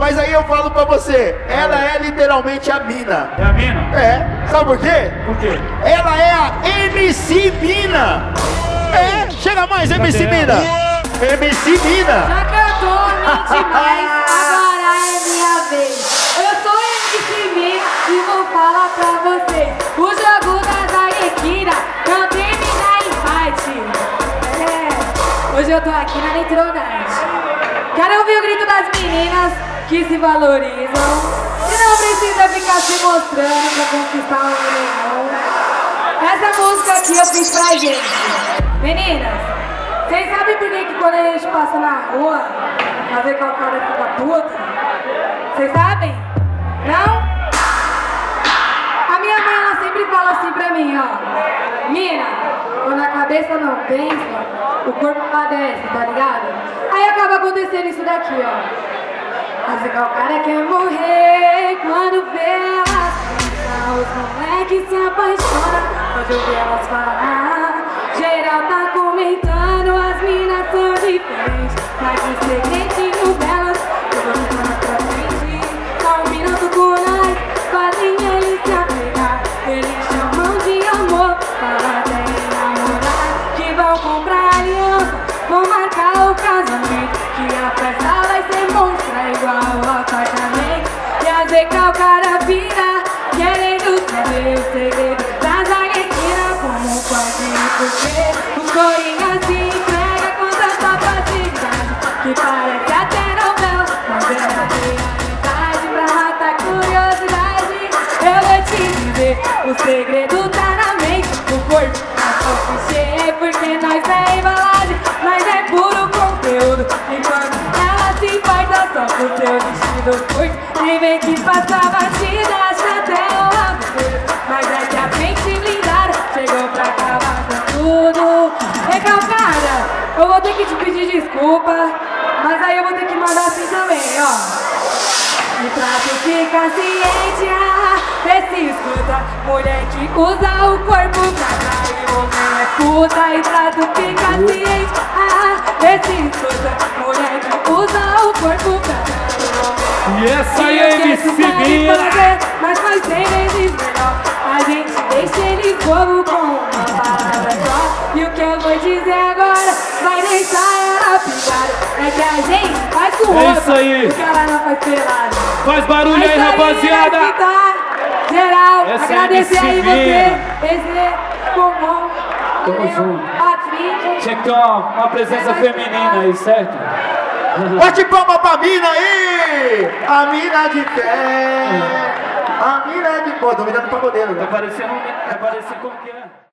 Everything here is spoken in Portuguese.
Mas aí eu falo pra você, ela é literalmente a mina. É a mina? É, sabe por quê? Por quê? Ela é a MC Mina. É, chega mais, MC Mina. MC Mina. Já cantou mente mais, agora é minha vez. Eu sou MC Mina e vou falar pra vocês. O jogo das Arlequina não termina em empate. É, hoje eu tô aqui na Nitronite. Quero ouvir o grito das meninas que se valorizam. E não precisa ficar se mostrando pra conquistar um leão. Essa música aqui eu fiz pra gente. Meninas, vocês sabem por que, que quando a gente passa na rua, a ver qual cara fica puta? Vocês sabem? Não? A minha mãe, ela sempre fala assim pra mim, ó. Mina, quando a cabeça não pensa, o corpo padece, tá ligado? Aí acaba acontecendo isso daqui, ó. Às vezes o cara quer morrer quando vê elas pensar. Os moleques se apaixonam quando vê elas falar. Geral tá comentando, as minas são diferentes. Mas o rock. Vestido curto, nem vem que passa batida, acha até um absurdo. Mas é que a frente blindada chegou pra acabar com tudo. Recalcada, eu vou ter que te pedir desculpa, mas aí eu vou ter que mandar assim também, ó. E pra tu ficar ciente, ah, se escuta Mulher que usa o corpo pra trair Homem é puta e pra tu ficar ciente, Mas faz cem vezes melhor A gente deixa ele bobo com uma palavra só E o que eu vou dizer agora vai deixar ela pingada É que a gente faz com É isso aí. O que ela não faz pelada Faz barulho aí, é rapaziada! tá? Geral, Essa é agradecer aí você, Eze, Pomão, Tamo junto. Patrick. Tinha que ter uma, uma presença feminina aí, certo? Bate palma pra mina aí! A mina de pé! Pô, tô me dando pagodeiro, Tá né? parecendo, tá parecendo que é?